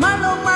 My love.